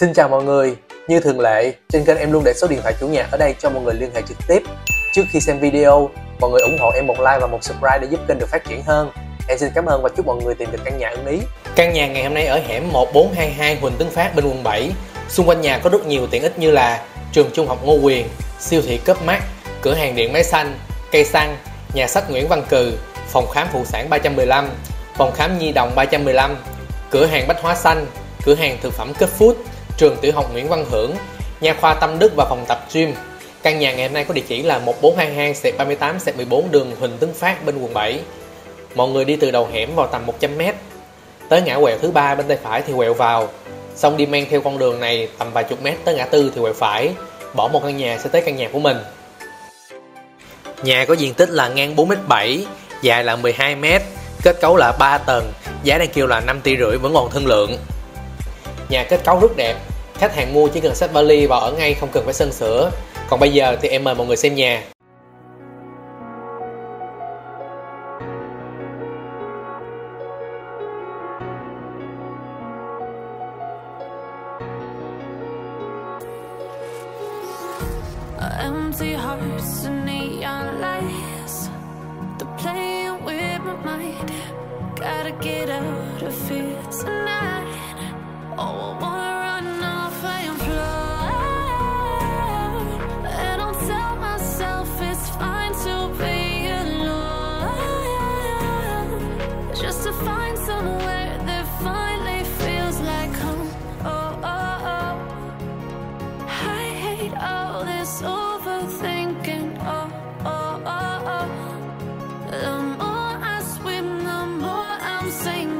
Xin chào mọi người, như thường lệ, trên kênh em luôn để số điện thoại chủ nhà ở đây cho mọi người liên hệ trực tiếp. Trước khi xem video, mọi người ủng hộ em một like và một subscribe để giúp kênh được phát triển hơn. Em xin cảm ơn và chúc mọi người tìm được căn nhà ưng ý. Căn nhà ngày hôm nay ở hẻm 1422 Huỳnh Tấn Phát bên quận 7. Xung quanh nhà có rất nhiều tiện ích như là trường trung học Ngô Quyền, siêu thị cấp mát, cửa hàng điện máy xanh, cây xăng, nhà sách Nguyễn Văn Cừ, phòng khám phụ sản 315, phòng khám nhi đồng 315, cửa hàng bách hóa xanh, cửa hàng thực phẩm Kết Food, trường tiểu học Nguyễn Văn Hưởng, nhà khoa Tâm Đức và phòng tập gym. Căn nhà ngày hôm nay có địa chỉ là 1422 38 14 đường Huỳnh Tấn Phát bên quận 7. Mọi người đi từ đầu hẻm vào tầm 100m. Tới ngã quẹo thứ ba bên tay phải thì quẹo vào. Xong đi men theo con đường này tầm vài chục mét tới ngã tư thì quẹo phải. Bỏ một căn nhà sẽ tới căn nhà của mình. Nhà có diện tích là ngang 4m7, dài là 12m, kết cấu là 3 tầng, giá đang kêu là 5 tỷ rưỡi vẫn còn thương lượng. Nhà kết cấu rất đẹp, khách hàng mua chỉ cần xách vali và ở ngay không cần phải sân sửa. Còn bây giờ thì em mời mọi người xem nhà. Empty hearts and neon lights They're playing with my mind Gotta get out of here tonight Oh, I wanna same